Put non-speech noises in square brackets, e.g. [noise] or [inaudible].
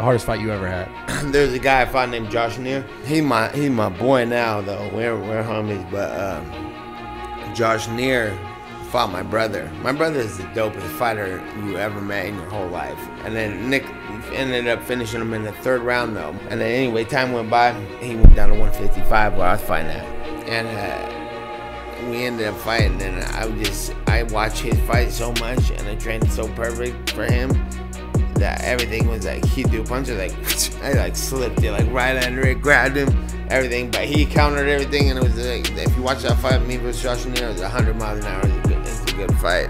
The hardest fight you ever had? [clears throat] There's a guy I fought named Josh Neer. He my he my boy now though. We're we're homies, but um, Josh Neer fought my brother. My brother is the dopest fighter you ever met in your whole life. And then Nick ended up finishing him in the third round though. And then anyway, time went by. He went down to 155 where I was fighting at, and. Uh, we ended up fighting and I just I watched his fight so much and I trained so perfect for him that everything was like he threw punches like [laughs] I like slipped it like right under it, grabbed him, everything, but he countered everything and it was like if you watch that fight me versus Josh Neer, it was hundred miles an hour. It's a good, it's a good fight.